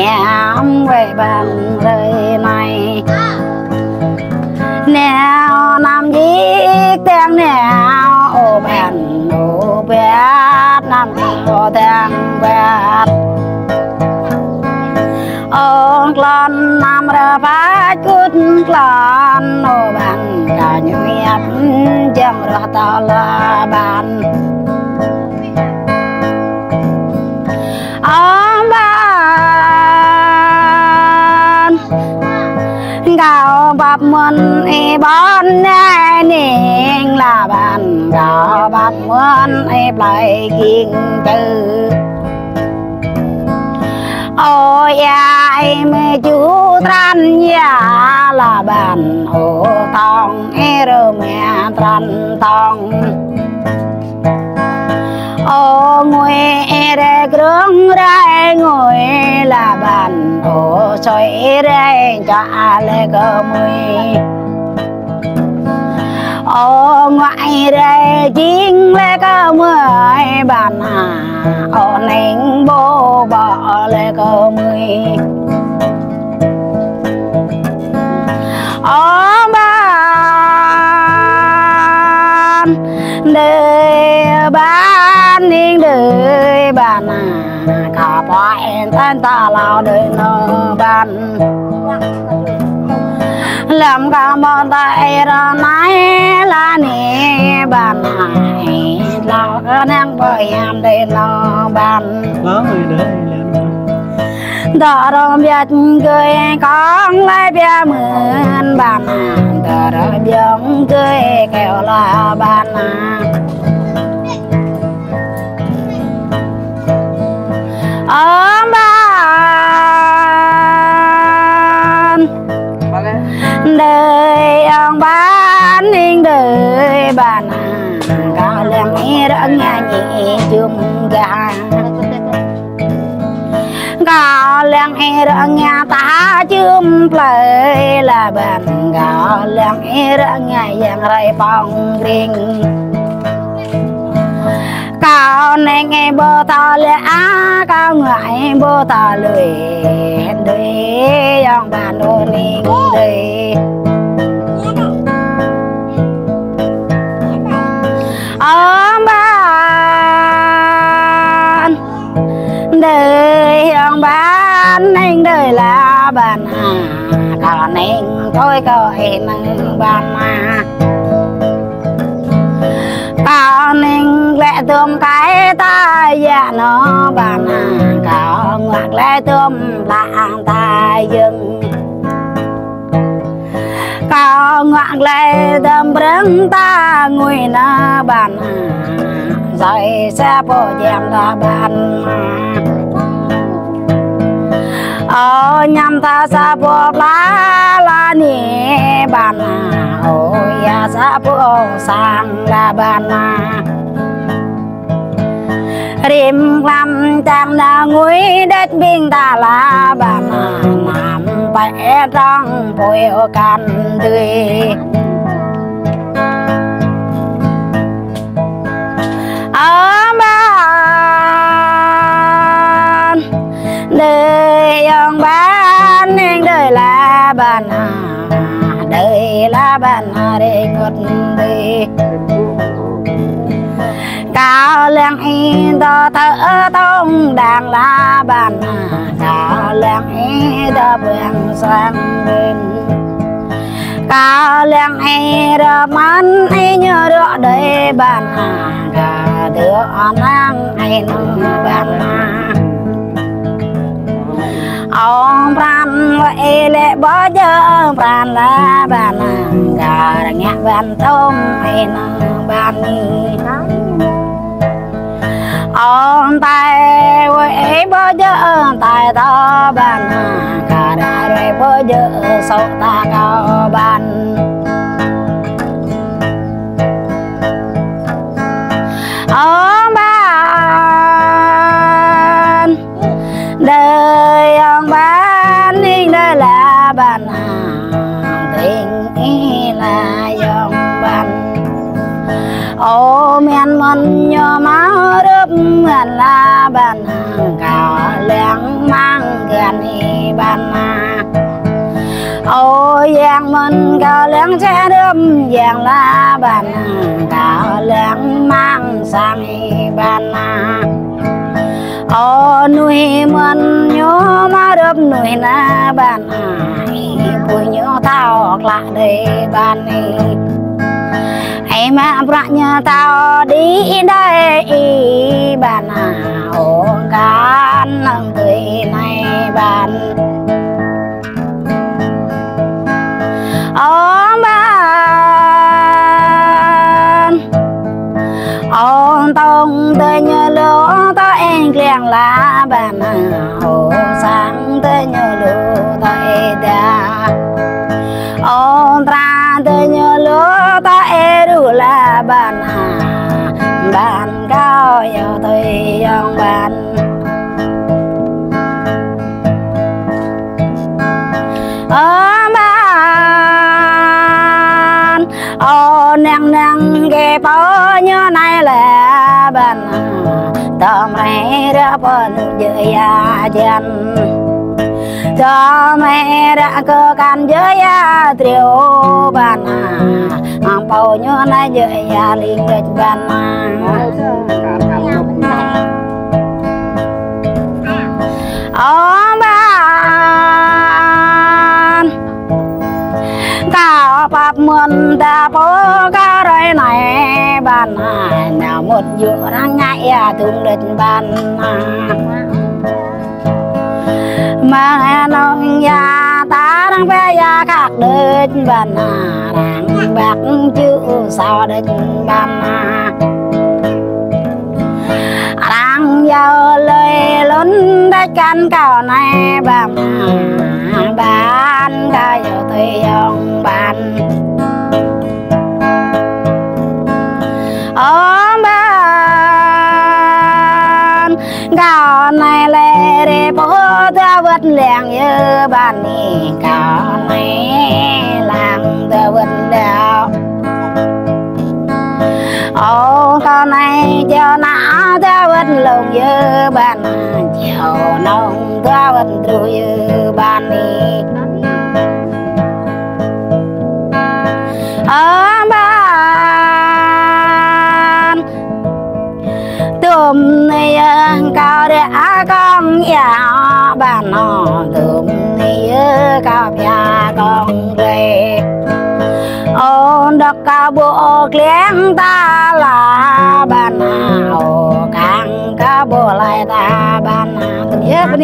អ្នកវេបានរើណៃអ្នកណាំយីទាំងអ្នកអូបែនអូបែតណាំអូទាំងបែតអូនក្លន់ណាំរបាច់គូតក្លន់អូបានកាញញាប់ចាំរស់តឡាបាន gạo bắp muôn e bón nè niên là bàn gò bắp muôn e lại kiên tư. Ôi, ai mê chú tran ya là bàn ô tòng e rơ mẹ tran tòng. Ô ngồi ra grương ra ngồi là bàn soi ra cho lê cơ mùi ô ngoại ra chiến lê cơ mười bàn à ô nén bố bỏ lê cơ mười tan ta lao đời nó ban làm cả bọn tay ra nãy là nè bàn này lao cái năng bởi em đây nó ban có người được. đỡ rồi biết cười con lại biết mượn bàn. Đỡ rồi biết cười kêu là bàn. À ông chung gà. Gà lang hê đã nghe ta chung play là bàn. Gà lang hê đã nghe yang rai phong ring cao này nghe bơ ta lệ cao ngại bơ ta lười. Ơi, là bàn hà còn nên thôi có hẹn bàn hà còn nên lẽ tôm cái ta dạ nó bàn hà còn ngoạc lẽ tôm lạng ta dừng. Cao ngoạc lẽ đâm brấn ta ngồi na bàn hà rồi xe bộ dèm là bàn hà ở nhằm ta sa bộ lá la nỉ bàn ôi ya sa bộ sang là bàn rim lam chàng đã ngồi đất biên ta là bàn nam bẻ răng bồi can tươi ở là bàn hà đời là bàn hà để ngọt đi. Cao leng in to thở tông đàn la bàn hà cao leng in to bèn sang bên cao leng in đó mắn hi nhớ đó đời bàn hà, cả đứa nang anh nung bàn hà. Ông bàn Ele lệ bỏ giờ bàn là bàn à cả nghe bàn tôm ai nung bàn ông tay, quê bơ giờ tay to bàn. Cả đại rồi bơ giờ sâu ta cao bàn. Ban bàn tình là dòng bàn. Ô, men mân nhớ máu đớp ngàn là bàn cả leng mang gần đi bàn ô, giang mân cả leng che đớp giang là bàn cả leng mang sang đi bàn ô nuôi mân nhớ má đớp nuôi na bàn hải, bùi nhớ tao lại đây bàn này ai mà branya tao đi đây. Bàn nào gan nâng tươi này bàn em liền tóm mẹ đã bó nước dưới ya chân. Cho mẹ đã cơ can dưới ya triều bàn à. ang bầu nhớ nay dưới ya liên kết bàn ông bàn cao bạc mượn ta bố ca rồi này ban à, nào một giữa đang ngại à tung lịch à. Mà nông nhà ta đang về ya khác đến ban à đang bạc chữ sao ban à. Đang giàu lời lớn đất căn cầu này bàn à. Như bàn đọc cao bộ liếng ta là bàn nào? Càng cao bộ lại ta bàn nào? Từng nhớ bên